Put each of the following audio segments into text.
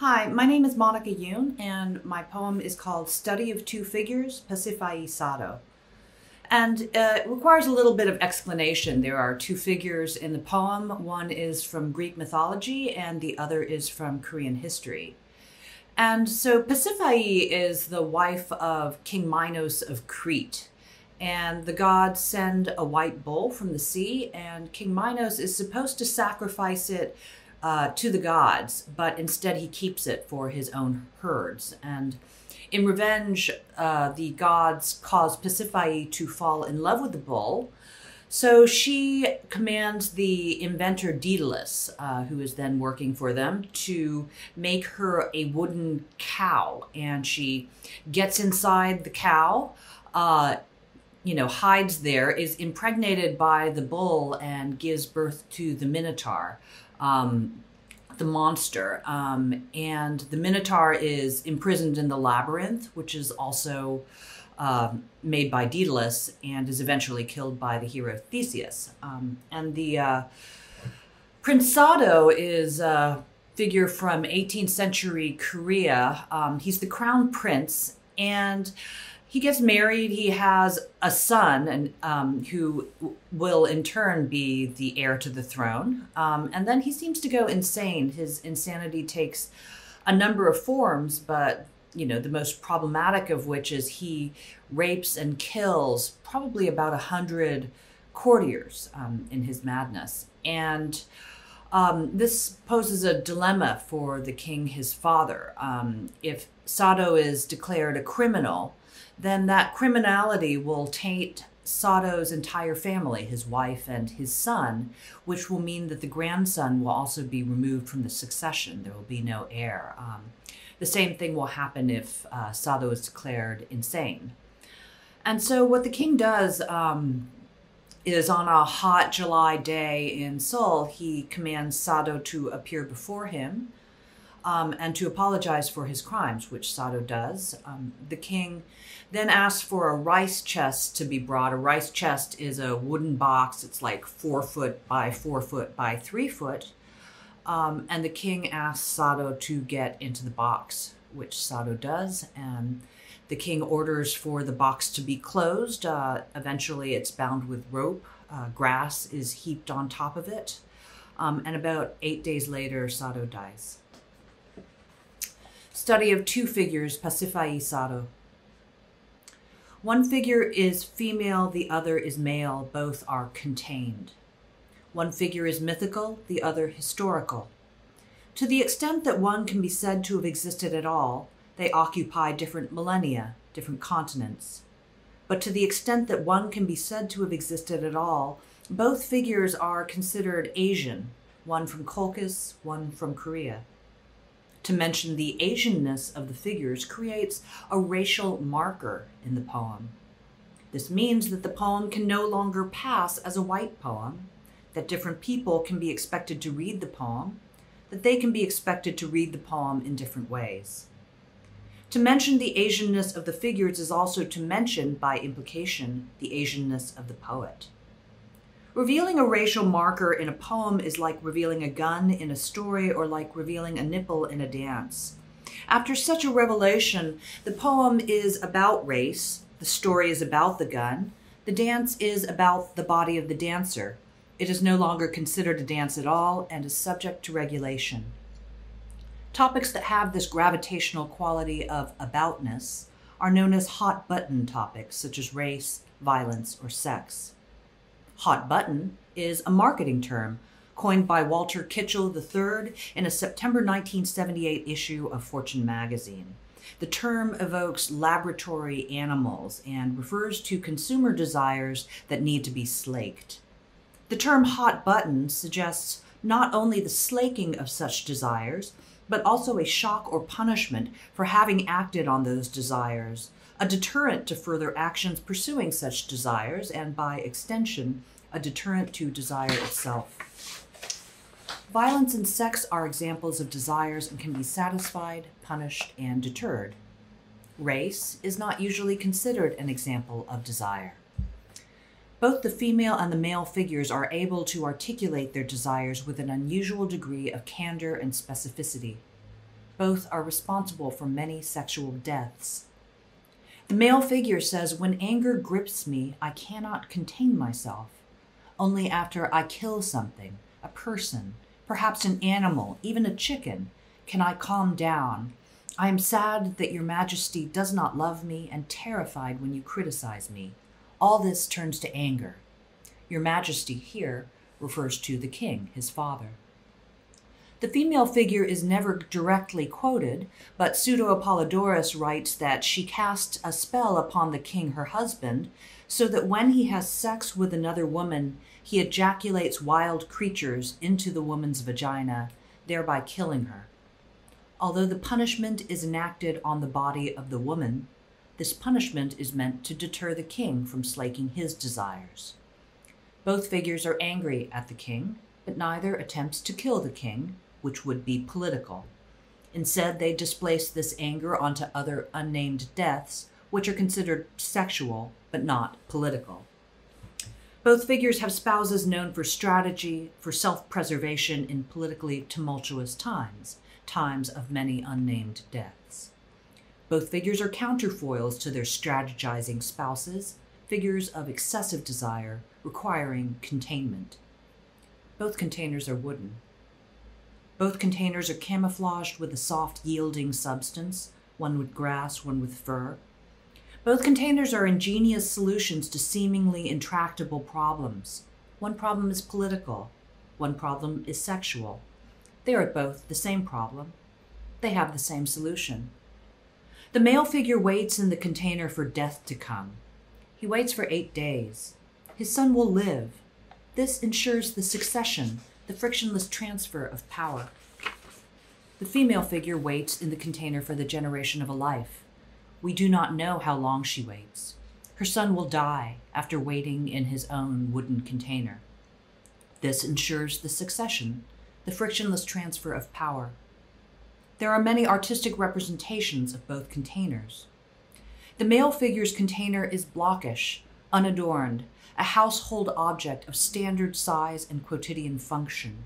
Hi, my name is Monica Youn, and my poem is called Study of Two Figures, Pasiphae Sado. And uh, it requires a little bit of explanation. There are two figures in the poem. One is from Greek mythology, and the other is from Korean history. And so Pasiphae is the wife of King Minos of Crete. And the gods send a white bull from the sea, and King Minos is supposed to sacrifice it uh, to the gods, but instead he keeps it for his own herds. And in revenge, uh, the gods cause Pasiphae to fall in love with the bull. So she commands the inventor Daedalus, uh, who is then working for them, to make her a wooden cow. And she gets inside the cow, uh, you know, hides there, is impregnated by the bull, and gives birth to the Minotaur. Um, the monster. Um, and the Minotaur is imprisoned in the labyrinth, which is also uh, made by Daedalus and is eventually killed by the hero Theseus. Um, and the uh, Prince Sado is a figure from 18th century Korea. Um, he's the crown prince and he gets married. He has a son, and um, who will in turn be the heir to the throne. Um, and then he seems to go insane. His insanity takes a number of forms, but you know the most problematic of which is he rapes and kills probably about a hundred courtiers um, in his madness, and. Um, this poses a dilemma for the king, his father. Um, if Sado is declared a criminal, then that criminality will taint Sado's entire family, his wife and his son, which will mean that the grandson will also be removed from the succession. There will be no heir. Um, the same thing will happen if uh, Sado is declared insane. And so, what the king does um, is on a hot July day in Seoul, he commands Sado to appear before him um, and to apologize for his crimes, which Sado does. Um, the king then asks for a rice chest to be brought. A rice chest is a wooden box. It's like four foot by four foot by three foot. Um, and the king asks Sado to get into the box, which Sado does. And the king orders for the box to be closed. Uh, eventually, it's bound with rope. Uh, grass is heaped on top of it. Um, and about eight days later, Sado dies. Study of two figures, Pasiphae Sado. One figure is female, the other is male, both are contained. One figure is mythical, the other historical. To the extent that one can be said to have existed at all, they occupy different millennia, different continents. But to the extent that one can be said to have existed at all, both figures are considered Asian, one from Colchis, one from Korea. To mention the Asianness of the figures creates a racial marker in the poem. This means that the poem can no longer pass as a white poem, that different people can be expected to read the poem, that they can be expected to read the poem in different ways. To mention the Asianness of the figures is also to mention, by implication, the Asianness of the poet. Revealing a racial marker in a poem is like revealing a gun in a story or like revealing a nipple in a dance. After such a revelation, the poem is about race, the story is about the gun, the dance is about the body of the dancer. It is no longer considered a dance at all and is subject to regulation. Topics that have this gravitational quality of aboutness are known as hot button topics, such as race, violence, or sex. Hot button is a marketing term coined by Walter Kiechel III in a September 1978 issue of Fortune magazine. The term evokes laboratory animals and refers to consumer desires that need to be slaked. The term hot button suggests not only the slaking of such desires, but also a shock or punishment for having acted on those desires, a deterrent to further actions pursuing such desires, and by extension, a deterrent to desire itself. Violence and sex are examples of desires and can be satisfied, punished, and deterred. Race is not usually considered an example of desire. Both the female and the male figures are able to articulate their desires with an unusual degree of candor and specificity. Both are responsible for many sexual deaths. The male figure says, When anger grips me, I cannot contain myself. Only after I kill something, a person, perhaps an animal, even a chicken, can I calm down. I am sad that your majesty does not love me and terrified when you criticize me. All this turns to anger. Your majesty here refers to the king, his father. The female figure is never directly quoted, but Pseudo Apollodorus writes that she cast a spell upon the king, her husband, so that when he has sex with another woman, he ejaculates wild creatures into the woman's vagina, thereby killing her. Although the punishment is enacted on the body of the woman, this punishment is meant to deter the king from slaking his desires. Both figures are angry at the king, but neither attempts to kill the king, which would be political. Instead, they displace this anger onto other unnamed deaths, which are considered sexual but not political. Both figures have spouses known for strategy, for self preservation in politically tumultuous times, times of many unnamed deaths. Both figures are counterfoils to their strategizing spouses, figures of excessive desire requiring containment. Both containers are wooden. Both containers are camouflaged with a soft, yielding substance, one with grass, one with fur. Both containers are ingenious solutions to seemingly intractable problems. One problem is political, one problem is sexual. They are both the same problem. They have the same solution. The male figure waits in the container for death to come. He waits for eight days. His son will live. This ensures the succession the frictionless transfer of power. The female figure waits in the container for the generation of a life. We do not know how long she waits. Her son will die after waiting in his own wooden container. This ensures the succession, the frictionless transfer of power. There are many artistic representations of both containers. The male figure's container is blockish, unadorned, a household object of standard size and quotidian function.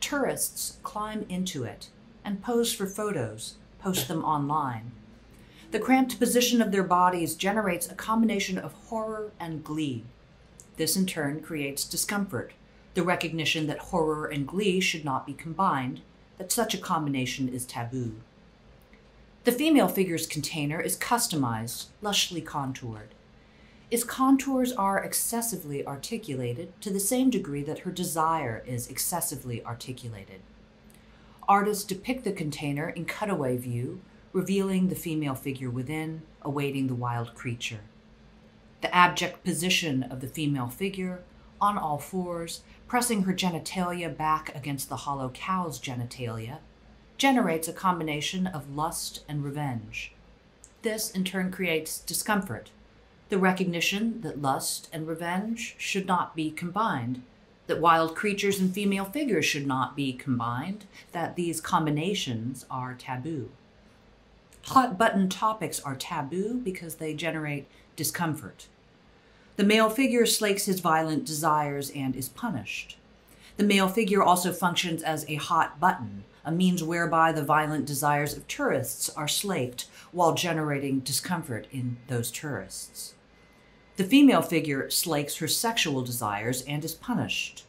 Tourists climb into it and pose for photos, post them online. The cramped position of their bodies generates a combination of horror and glee. This in turn creates discomfort, the recognition that horror and glee should not be combined, that such a combination is taboo. The female figure's container is customized, lushly contoured its contours are excessively articulated to the same degree that her desire is excessively articulated. Artists depict the container in cutaway view, revealing the female figure within, awaiting the wild creature. The abject position of the female figure, on all fours, pressing her genitalia back against the hollow cow's genitalia, generates a combination of lust and revenge. This, in turn, creates discomfort, the recognition that lust and revenge should not be combined, that wild creatures and female figures should not be combined, that these combinations are taboo. Hot button topics are taboo because they generate discomfort. The male figure slakes his violent desires and is punished. The male figure also functions as a hot button, a means whereby the violent desires of tourists are slaked while generating discomfort in those tourists. The female figure slakes her sexual desires and is punished.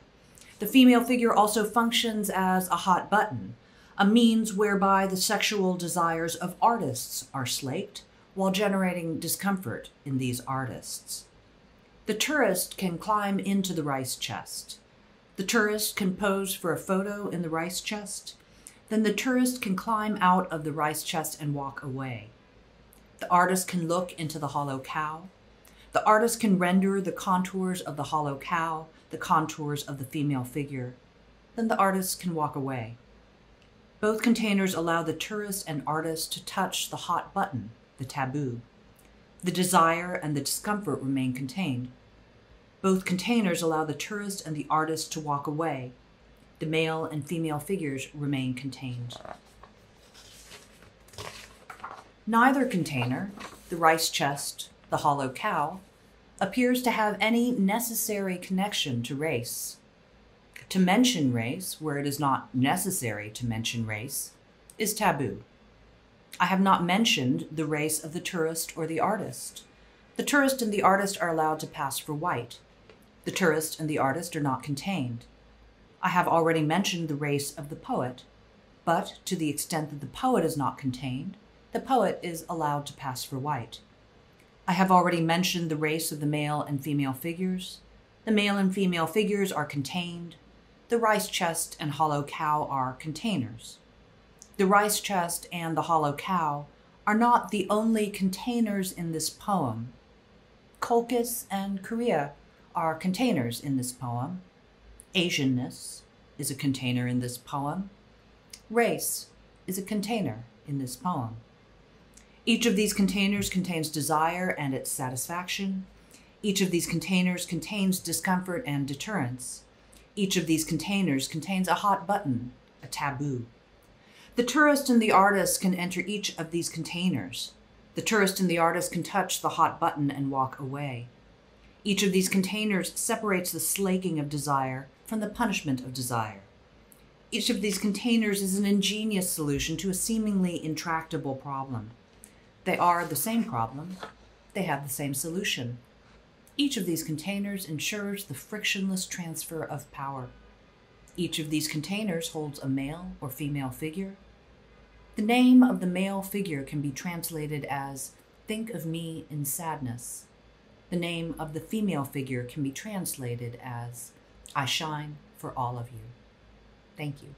The female figure also functions as a hot button, a means whereby the sexual desires of artists are slaked while generating discomfort in these artists. The tourist can climb into the rice chest. The tourist can pose for a photo in the rice chest. Then the tourist can climb out of the rice chest and walk away. The artist can look into the hollow cow. The artist can render the contours of the hollow cow, the contours of the female figure. Then the artist can walk away. Both containers allow the tourist and artist to touch the hot button, the taboo. The desire and the discomfort remain contained. Both containers allow the tourist and the artist to walk away. The male and female figures remain contained. Neither container, the rice chest, the hollow cow, appears to have any necessary connection to race. To mention race, where it is not necessary to mention race, is taboo. I have not mentioned the race of the tourist or the artist. The tourist and the artist are allowed to pass for white. The tourist and the artist are not contained. I have already mentioned the race of the poet, but to the extent that the poet is not contained, the poet is allowed to pass for white. I have already mentioned the race of the male and female figures. The male and female figures are contained. The rice chest and hollow cow are containers. The rice chest and the hollow cow are not the only containers in this poem. Colchis and Korea are containers in this poem. Asianness is a container in this poem. Race is a container in this poem. Each of these containers contains desire and its satisfaction. Each of these containers contains discomfort and deterrence. Each of these containers contains a hot button, a taboo. The tourist and the artist can enter each of these containers. The tourist and the artist can touch the hot button and walk away. Each of these containers separates the slaking of desire from the punishment of desire. Each of these containers is an ingenious solution to a seemingly intractable problem. They are the same problem, they have the same solution. Each of these containers ensures the frictionless transfer of power. Each of these containers holds a male or female figure the name of the male figure can be translated as Think of Me in Sadness. The name of the female figure can be translated as I Shine for All of You. Thank you.